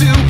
to